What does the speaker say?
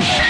Whoa!